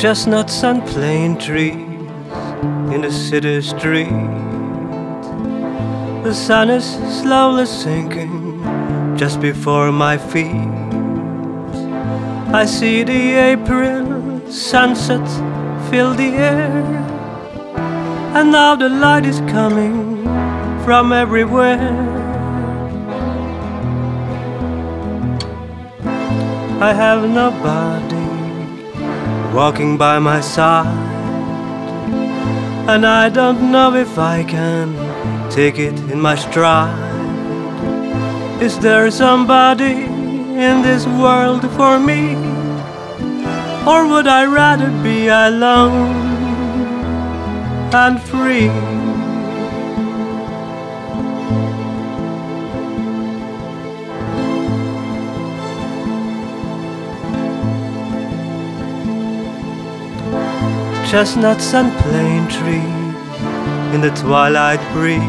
chestnuts and plane trees in the city street. The sun is slowly sinking just before my feet. I see the April sunset fill the air, and now the light is coming from everywhere. I have nobody walking by my side. And I don't know if I can take it in my stride. Is there somebody in this world for me? Or would I rather be alone and free? Chestnuts and plane trees in the twilight breeze.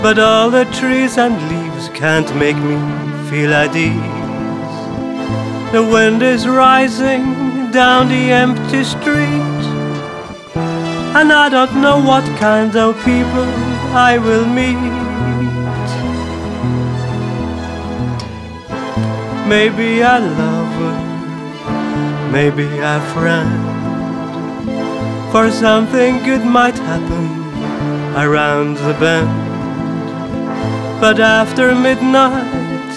But all the trees and leaves can't make me feel at ease. The wind is rising down the empty street, and I don't know what kind of people I will meet. Maybe a lover, maybe a friend for something good might happen around the bend. But after midnight,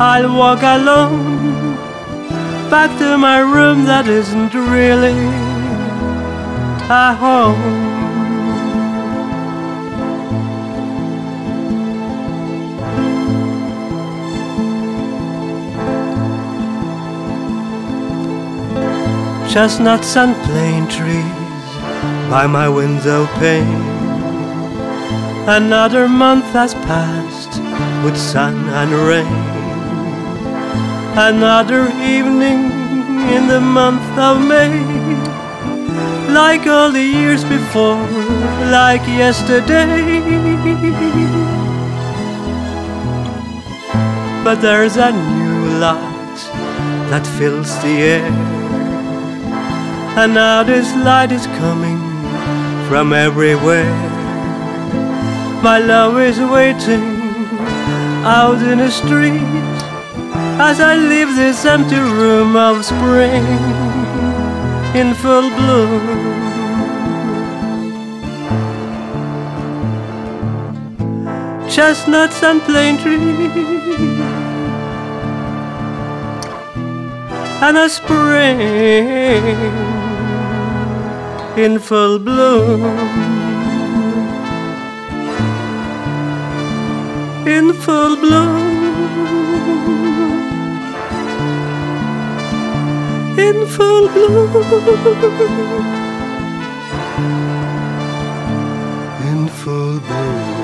I'll walk alone back to my room that isn't really a home. Chestnuts and plane trees by my window pane. Another month has passed with sun and rain. Another evening in the month of May. Like all the years before, like yesterday. But there's a new light that fills the air. And now this light is coming from everywhere. My love is waiting out in the street as I leave this empty room of spring in full bloom. Chestnuts and plane trees and a spring in full bloom. In full bloom. In full bloom. In full bloom.